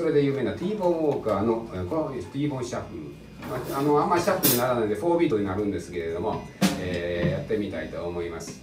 それで有名な T ボーボンウォーカーのこの T ボーボンシャッフルあのあんまりシャッフルにならないので4ビートになるんですけれども、えー、やってみたいと思います。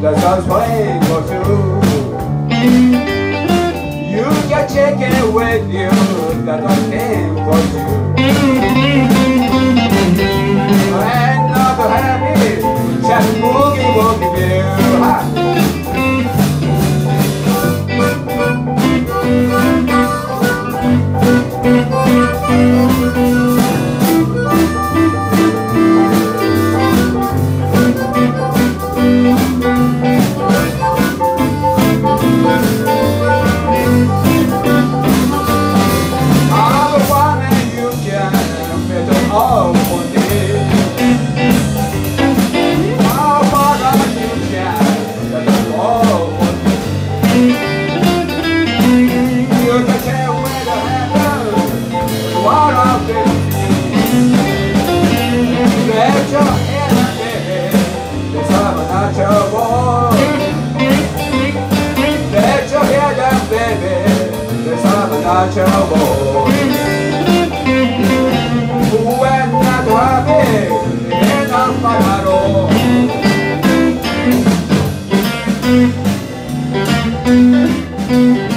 that sounds funny for you. You got chicken with you, that was name for you. And not so just untouchable. When that your in you.